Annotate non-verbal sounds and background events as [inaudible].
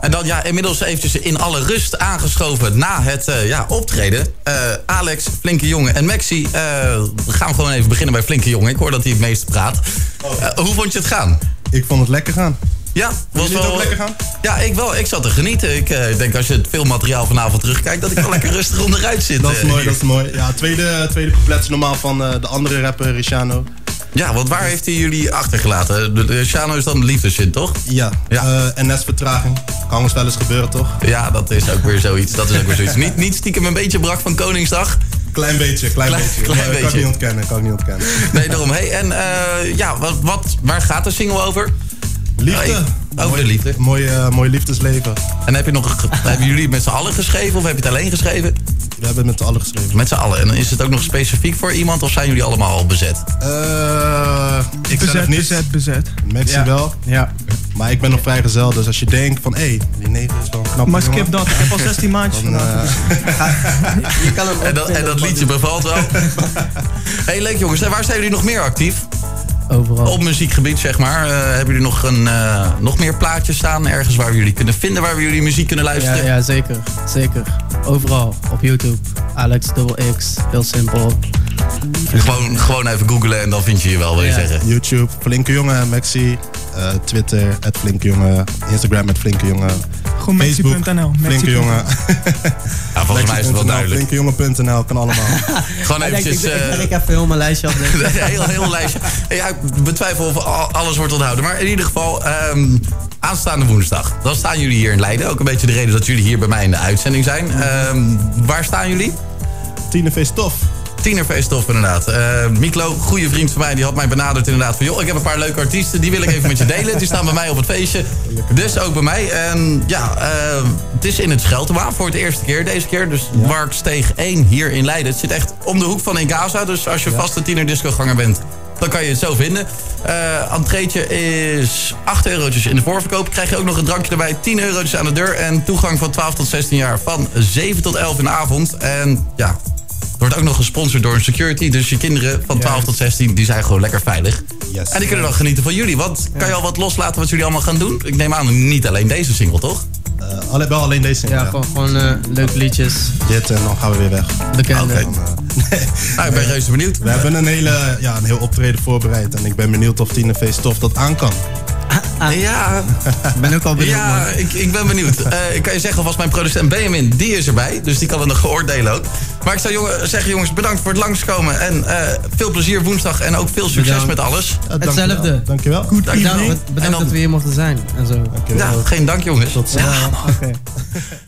En dan ja, inmiddels eventjes in alle rust aangeschoven na het eh, ja, optreden. Eh, Alex, Flinke Jongen en Maxi. eh, we gaan gewoon even beginnen bij Flinke Jongen. Ik hoor dat hij het meeste praat. Eh, hoe vond je het gaan? Ik vond het lekker gaan. Ja, was ook lekker gaan? Ja, ik wel. Ik zat te genieten. Ik denk als je het filmmateriaal vanavond terugkijkt... dat ik wel lekker rustig onderuit zit. Dat is mooi, hier. dat is mooi. Ja, tweede, tweede couplet is normaal van de andere rapper, Riciano. Ja, want waar heeft hij jullie achtergelaten? De, de Shano is dan de liefdeszin, toch? Ja, Ja. Eh, NS-vertraging. Kan ons wel eens gebeuren, toch? Ja, dat is ook weer zoiets. Dat is ook weer zoiets. [laughs] Niet, niet stiekem een beetje brak van Koningsdag. Klein beetje, klein, Klein- beetje. klein Kan ik niet ontkennen, kan ik niet ontkennen. Nee, daarom. Hey, en eh, ja, wat, wat, waar gaat de single over? Liefde. Hey, over de liefde. Mooi, eh, mooi liefdesleven. En heb je nog, [laughs] hebben jullie het met z'n allen geschreven of heb je het alleen geschreven? We hebben het met z'n allen geschreven. Met z'n allen. En is het ook nog specifiek voor iemand of zijn jullie allemaal al bezet? Eh, ik zelf Bezet, niet. bezet, bezet. Maxi Ja. wel. Ja. Maar ik ben nog vrijgezel, dus als je denkt van... Hé, hey, die neef is wel een knap Maar jongen, skip dat. Ik heb al 16 maandjes Dan, eh, Je kan hem En dat, en dat liedje bevalt wel. [laughs] hey, leuk jongens. En waar zijn jullie nog meer actief? Overal. Op muziekgebied, zeg maar. Eh, hebben jullie nog, een, eh, nog meer plaatjes staan? Ergens waar we jullie kunnen vinden, waar we jullie muziek kunnen Ja, luisteren? ja, zeker. Zeker. Overal. Op YouTube. Alex Double X. Heel simpel. Gewoon, gewoon even googlen en dan vind je je wel, wil je Ja. zeggen. YouTube, Flinke Jongen, Maxi. eh, Twitter, het Flinke Jongen. Instagram, het Flinke Jongen. Gewoon Maxi.nl. Flinke Jongen. [laughs] Ja, volgens mij is het wel duidelijk. Flinkejongen.nl, kan allemaal. [laughs] Gewoon denk, ik, ik, eh, ik even heel mijn lijstje afnemen. [laughs] heel, heel lijstje. Ja, ik betwijfel of al- alles wordt onthouden. Maar in ieder geval, ehm, aanstaande woensdag. Dan staan jullie hier in Leiden. Ook een beetje de reden dat jullie hier bij mij in de uitzending zijn. Ehm, waar staan jullie? Tienerfeest tof. Tienerfeest tof inderdaad. Eh Miklo, goede vriend van mij, die had mij benaderd inderdaad van... joh, ik heb een paar leuke artiesten, die wil ik even met je delen. Die staan bij mij op het feestje. Dus ook bij mij. En ja, eh, het is in het Scheltema voor het eerste keer deze keer. Dus Warksteeg 1 hier in Leiden. Het zit echt om de hoek van Ingaza. Dus als je vaste tienerdiscoganger bent, dan kan je het zo vinden. Entreetje is 8 eurotjes in de voorverkoop. Krijg je ook nog een drankje erbij, 10 eurotjes aan de deur. En toegang van 12 tot 16 jaar van 7 tot 11 in de avond. En ja, wordt ook nog gesponsord door een security. Dus je kinderen van 12 tot 16 die zijn gewoon lekker veilig. Yes. En die kunnen dan genieten van jullie. Wat kan je al wat loslaten wat jullie allemaal gaan doen? Ik neem aan niet alleen deze single, toch? Eh, alle, wel alleen deze. Ja, gewoon, gewoon eh, leuke liedjes. Dit en dan gaan we weer weg. Bekende. Dan, eh, Nou, ik ben reuze benieuwd. we hebben een, hele, ja, een heel optreden voorbereid. En ik ben benieuwd of Tienerfeest tof dat aan kan. Ja, Ik ben ook al benieuwd, ja man. ik, ik ben benieuwd. Eh, ik kan je zeggen, alvast mijn producent Benjamin, die is erbij. Dus die kan het nog geoordelen ook. Maar ik zou jongen, zeggen, jongens, bedankt voor het langskomen. En eh, veel plezier woensdag en ook veel succes Bedankt. met alles. Hetzelfde. Dankjewel. Goed Dankjewel. Bedankt En dan- dat we hier mochten zijn. En zo. Dankjewel. Ja, geen dank jongens. Tot ziens. Oké. [laughs]